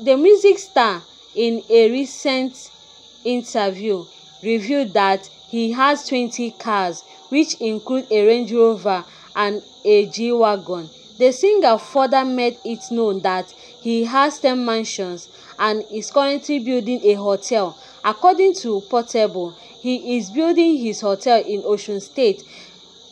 the music star in a recent interview revealed that he has 20 cars which include a Range Rover and a G-Wagon. The singer further made it known that he has 10 mansions and is currently building a hotel. According to Portable, he is building his hotel in Ocean State,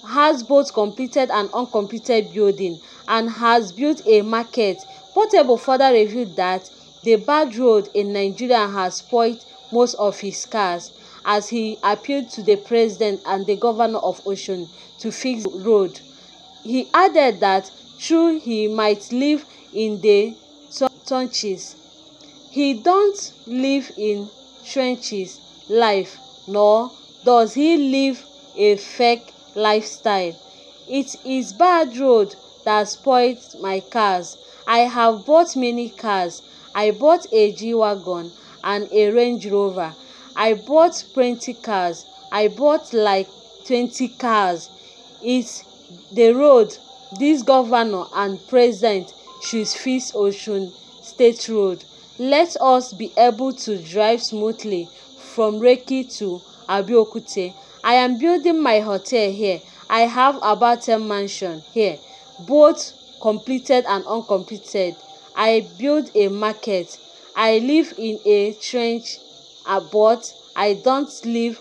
has both completed and uncompleted building, and has built a market. Portable further revealed that the bad road in Nigeria has spoilt most of his cars as he appealed to the president and the governor of Osun to fix the road. He added that true he might live in the trenches. He don't live in trenches life nor does he live a fake lifestyle. It is bad road that spoilt my cars. I have bought many cars I bought a G-Wagon and a Range Rover. I bought 20 cars. I bought like 20 cars. It's the road this governor and president should fix Ocean State Road. Let us be able to drive smoothly from Lekki to Abeokuta. I am building my hotel here. I have about 10 mansion here, both completed and uncompleted. I build a market. I live in a trench but I don't live